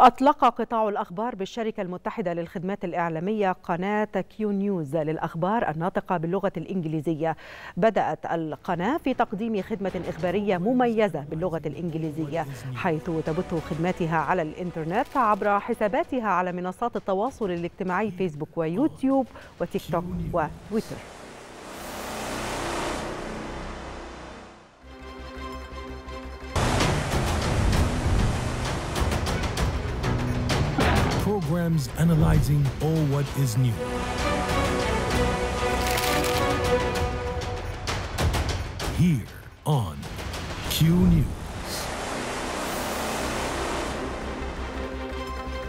أطلق قطاع الأخبار بالشركة المتحدة للخدمات الإعلامية قناة QNews للأخبار الناطقة باللغة الإنجليزية. بدأت القناة في تقديم خدمة إخبارية مميزة باللغة الإنجليزية حيث تبث خدماتها على الإنترنت عبر حساباتها على منصات التواصل الاجتماعي فيسبوك ويوتيوب وتيك توك وتويتر. Programs analyzing all what is new. Here on Q News.